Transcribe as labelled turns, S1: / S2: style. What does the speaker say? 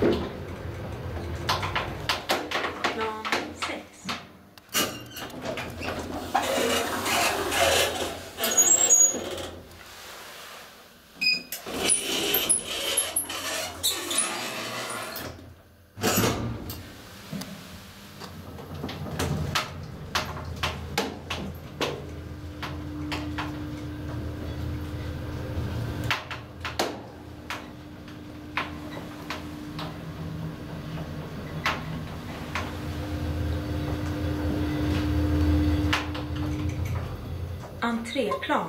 S1: Thank you.
S2: entréplan.